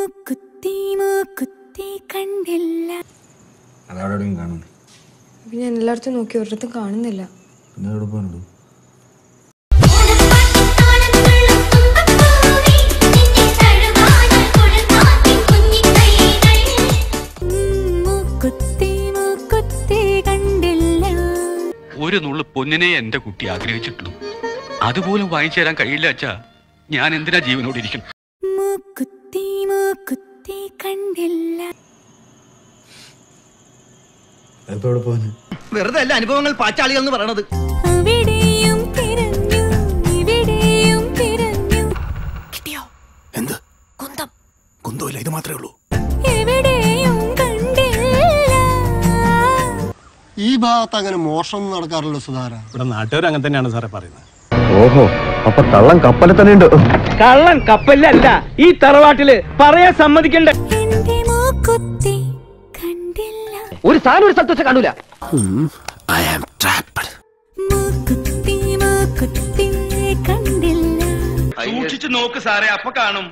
മൂക്കുത്തി മൂക്കുത്തി കണ്ടില്ല. അതവിടെ എവിടെയും കാണുന്നു പിന്നെ ഞാൻ എല്ലായിടത്തും നോക്കി ഒരിടത്തും കാണുന്നില്ല. പിന്നെ പോകാനുള്ളൂ ഒരു നുള്ളു പൊന്നിനെ എന്റെ കുട്ടി ആഗ്രഹിച്ചിട്ടുള്ളൂ. അതുപോലും വാങ്ങിച്ചു തരാൻ കഴിയില്ല അച്ഛാ. ഞാൻ എന്തിനാ ജീവനോട് ഇരിക്കണം മൂക്കുത്തി കണ്ടില്ല വെറുതെ അല്ല അനുഭവങ്ങൾ പാച്ചാളികൾ എന്ന് പറയണത്. അവിടെയും തിരഞ്ഞു ഇവിടെയും തിരഞ്ഞു. കിട്ടിയോ? എന്ത്? കുന്തം. കുന്തമില്ല ഇത് മാത്രമേ ഉള്ളൂ. എവിടെയും കണ്ടില്ല. ഈ ഭാഗത്ത് അങ്ങനെ മോഷണം നടക്കാറില്ല സുധാര ഇവിടെ നാട്ടുകാർ അങ്ങനെ തന്നെയാണ് സാറേ പറയുന്നത്. ഓഹോ അപ്പൊ കള്ളൻ കപ്പലിൽ തന്നെ ഉണ്ട്. കള്ളൻ കപ്പലിലല്ല ഈ തറവാട്ടിൽ പറയാൻ സമ്മതിക്കണ്ട. ഒരു സാധനം ഒരു സ്ഥലത്ത് വെച്ച് കാണൂല. ഐ ആം ട്രാപ്ഡ് മൂക്കുത്തി മൂക്കുത്തി കണ്ടില്ല. സൂക്ഷിച്ചു നോക്ക് സാറേ അപ്പൊ കാണും.